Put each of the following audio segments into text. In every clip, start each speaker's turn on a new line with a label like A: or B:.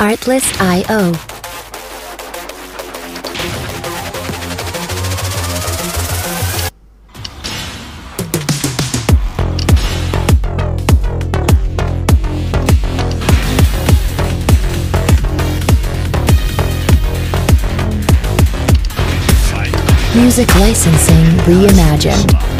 A: Artlist.io. Music licensing reimagined.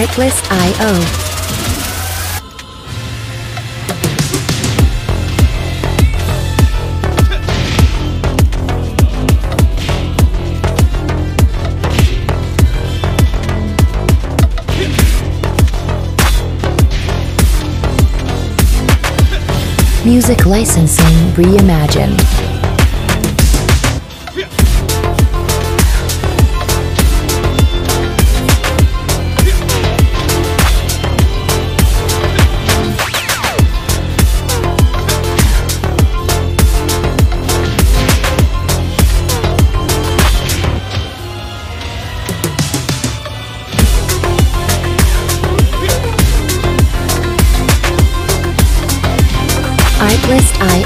A: Artlist.io. Music licensing reimagined.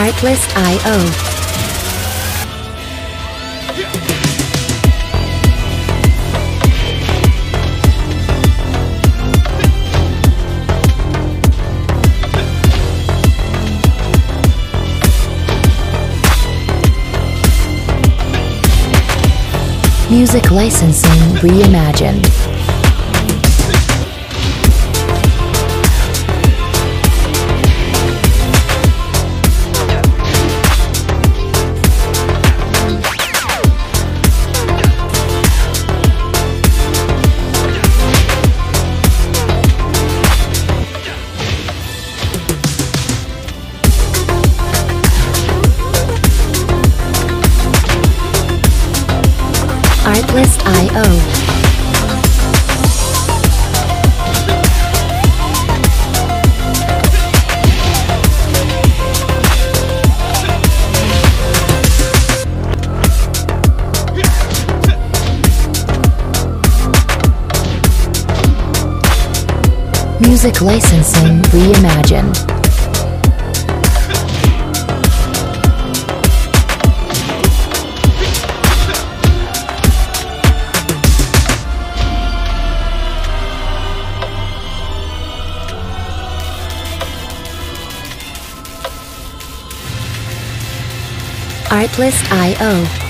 A: Artlist.io. Music Licensing Reimagined. Music licensing reimagined. Artlist.io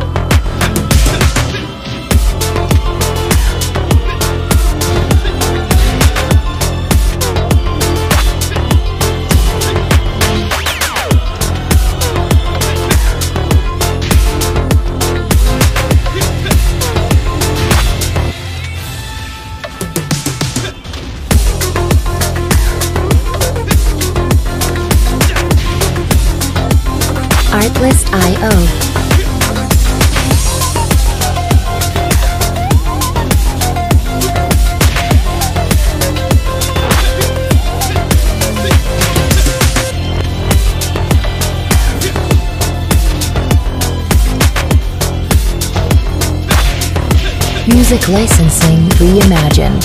A: Music licensing reimagined.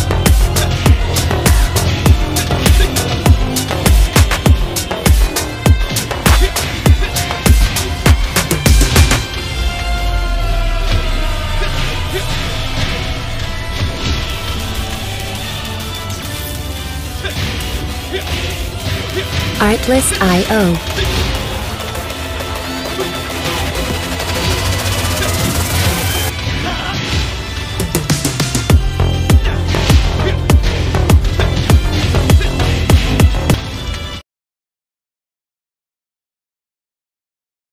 A: Artlist.io